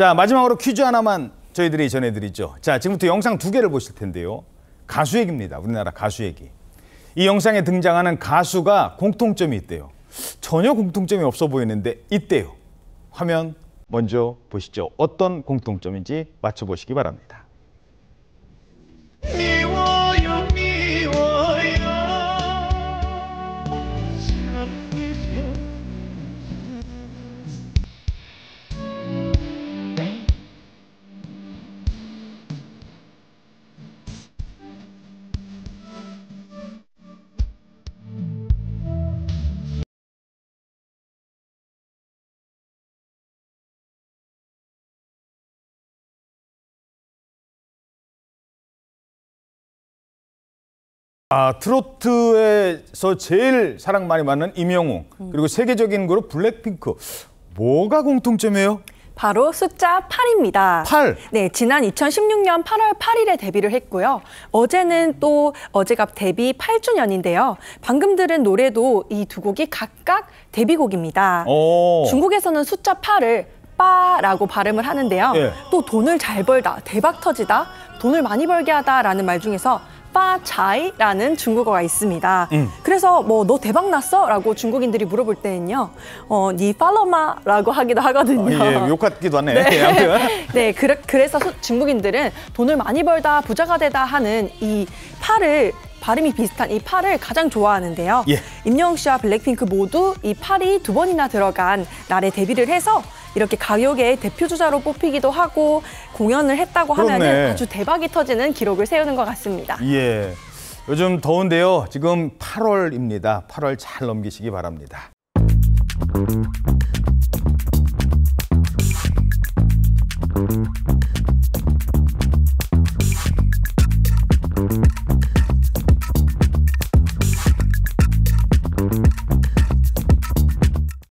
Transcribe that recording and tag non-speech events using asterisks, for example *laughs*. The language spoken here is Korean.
자, 마지막으로 퀴즈 하나만 저희들이 전해드리죠. 자, 지금부터 영상 두 개를 보실 텐데요. 가수 얘기입니다. 우리나라 가수 얘기. 이 영상에 등장하는 가수가 공통점이 있대요. 전혀 공통점이 없어 보이는데 있대요. 화면 먼저 보시죠. 어떤 공통점인지 맞춰보시기 바랍니다. 아, 트로트에서 제일 사랑 많이 받는 임영웅 그리고 세계적인 그룹 블랙핑크 뭐가 공통점이에요? 바로 숫자 8입니다. 팔? 네, 지난 2016년 8월 8일에 데뷔를 했고요. 어제는 또 어제가 데뷔 8주년인데요. 방금 들은 노래도 이 두 곡이 각각 데뷔곡입니다. 오. 중국에서는 숫자 8을 빠라고 발음을 하는데요. 예. 또 돈을 잘 벌다, 대박 터지다, 돈을 많이 벌게 하다라는 말 중에서 빠차이라는 중국어가 있습니다. 음. 그래서 뭐 너 대박 났어?라고 중국인들이 물어볼 때는요, 어, 니 팔로마라고 하기도 하거든요. 예, 욕 같기도 하네. 예, *laughs* 아무튼. *laughs* 네, 그래, 그래서 수- 중국인들은 돈을 많이 벌다 부자가 되다 하는 이 팔을 발음이 비슷한 이 팔을 가장 좋아하는데요. 예. 임영웅 씨와 블랙핑크 모두 이 팔이 두 번이나 들어간 날에 데뷔를 해서 이렇게 가요계의 대표 주자로 뽑히기도 하고 공연을 했다고 하면 아주 대박이 터지는 기록을 세우는 것 같습니다. 예. 요즘 더운데요. 지금 8월입니다. 8월 잘 넘기시기 바랍니다.